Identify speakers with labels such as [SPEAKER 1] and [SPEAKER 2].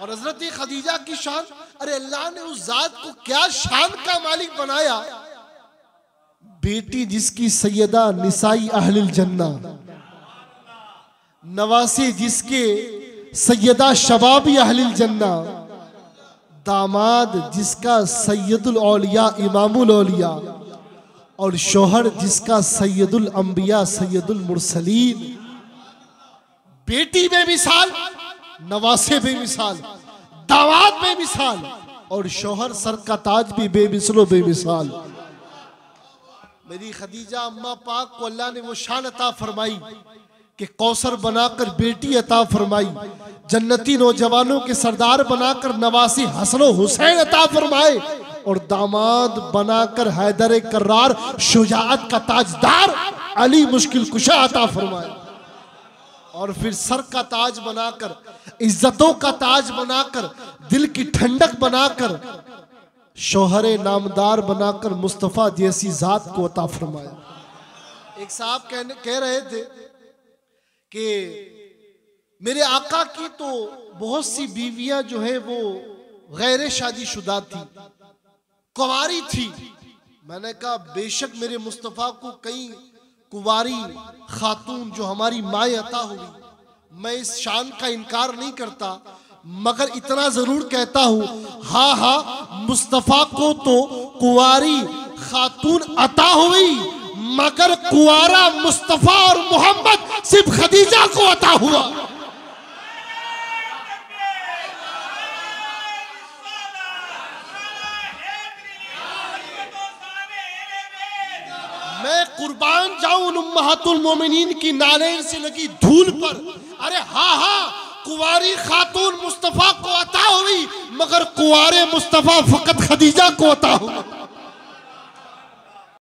[SPEAKER 1] और हज़रत खदीजा की शान, अरे अल्लाह ने उस जात को क्या शान का मालिक बनाया? बेटी जिसकी सैयदा निसाई अहलिल जन्ना, नवासी जिसके सैयदा शबाबी अहलिल जन्ना, दामाद जिसका सैयदुल औलिया इमामुल औलिया, और शोहर जिसका सैयदुल अंबिया सैयदुल मुरसलीन। बेटी बेमिसाल नवासे बेमिसाल, दामाद बेमिसाल, और शोहर सर का ताज भी बेमिसलो बेमिसाल। मेरी खदीजा अम्मा पाक को अल्लाह ने वो शान अता फरमाई कि कौसर बनाकर बेटी अता फरमाई, जन्नती नौजवानों के सरदार बनाकर नवासी हसन हुसैन अता फरमाए, और दामाद बनाकर हैदर करार शुजात का ताजदार अली मुश्किल कुशा अता फरमाए। और फिर सर का ताज बनाकर, इज्जतों का ताज बनाकर, दिल की ठंडक बनाकर, शोहर नामदार बनाकर मुस्तफ़ा जैसी जात को अता फरमाया। एक साहब कहने कह रहे थे कि मेरे आका की तो बहुत सी बीवियाँ जो है वो गैर शादीशुदा थी, कुंवारी थी। मैंने कहा, बेशक मेरे मुस्तफ़ा को कई कुवारी खातून जो हमारी माए अता हुई। मैं इस शान का इनकार नहीं करता, मगर इतना ज़रूर कहता हूँ, हा हा, मुस्तफ़ा को तो कुवारी खातून अता हुई, मगर कुआरा मुस्तफ़ा और मोहम्मद सिर्फ़ खदीजा को अता हुआ। मैं कुर्बान जाऊँ उम्महातुल मोमिनीन की नारायण से लगी धूल पर। अरे हा हा, कुवारी खातून मुस्तफ़ा को अता हुई, मगर कुवारे मुस्तफ़ा फकत खदीजा को अता हुआ।